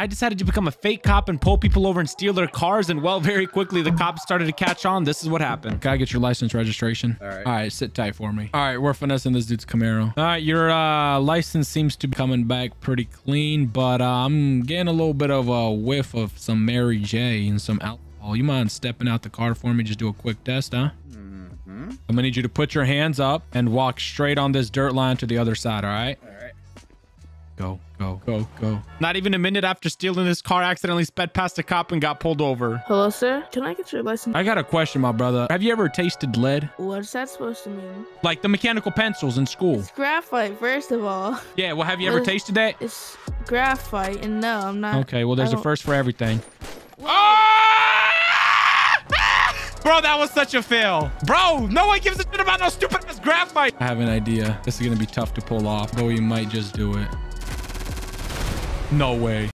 I decided to become a fake cop and pull people over and steal their cars. And well, very quickly, the cops started to catch on. This is what happened. Gotta get your license registration. All right. All right, sit tight for me. All right, we're finessing this dude's Camaro. All right, your uh, license seems to be coming back pretty clean, but uh, I'm getting a little bit of a whiff of some Mary J and some alcohol. You mind stepping out the car for me? Just do a quick test, huh? Mm-hmm. I'm gonna need you to put your hands up and walk straight on this dirt line to the other side, all right? All right. Go, go, go, go. Not even a minute after stealing this car, accidentally sped past a cop and got pulled over. Hello, sir. Can I get your license? I got a question, my brother. Have you ever tasted lead? What's that supposed to mean? Like the mechanical pencils in school? It's graphite, first of all. Yeah, well, have you ever tasted that? It's graphite, and no, I'm not. Okay, well, there's a first for everything. Ah! Bro, that was such a fail. Bro, no one gives a shit about no stupid ass graphite. I have an idea. This is gonna be tough to pull off, but we might just do it. No way.